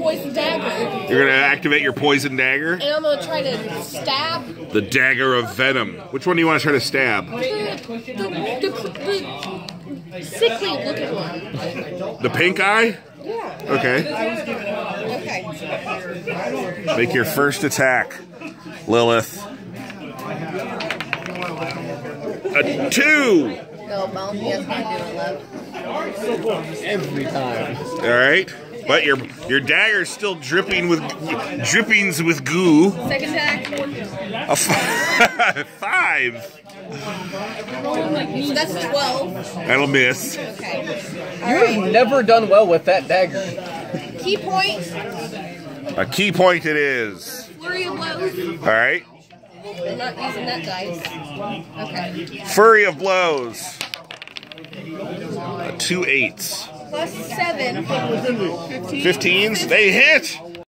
poison dagger, You're gonna activate your poison dagger. and I'm gonna try to stab The dagger of venom. Which one do you want to try to stab? the, the, the, the sickly looking one. The pink eye? Yeah. Okay. Okay. Make your first attack, Lilith. A two. No, Bounty has been doing love. Every time. All right. But your your dagger's still dripping with drippings with goo. Second attack. A f- five. So that's 12. That'll miss. Okay. You've never done well with that dagger. Ki point. A ki point it is. Flurry of blows. All right. I'm not using that dice. Okay. Flurry of blows. Uh, two eights. Plus seven. 15s. They hit.